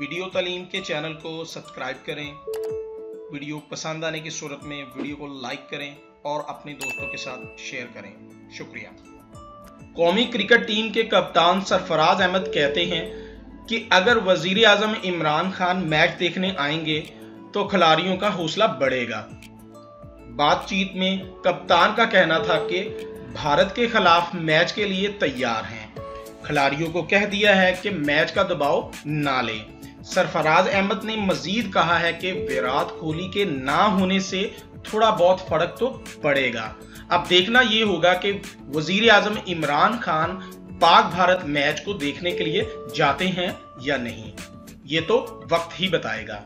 Video तालीम के channel को सब्सक्राइब करें। वीडियो पसंद आने की सूरत में वीडियो को लाइक करें और अपने दोस्तों के साथ शेयर करें। शुक्रिया। कौमी क्रिकेट टीम के कप्तान सरफराज अहमद कहते हैं कि अगर वज़ीर आज़म इमरान खान मैच देखने आएँगे तो खिलाड़ियों का हौसला बढ़ेगा। बातचीत में कप्तान का कहना था कि भारत के खिलाफ मैच के लिए तैयार हैं। खिलाड़ियों को कह दिया है कि मैच का दबाव ना लें। सरफराज अहमद ने मजीद कहा है कि विराट कोहली के ना होने से थोड़ा बहुत फ़र्क तो पड़ेगा। अब देखना यह होगा कि वज़ीर आज़म इमरान खान पाक भारत मैच को देखने के लिए जाते हैं या नहीं। ये तो वक्त ही बताएगा।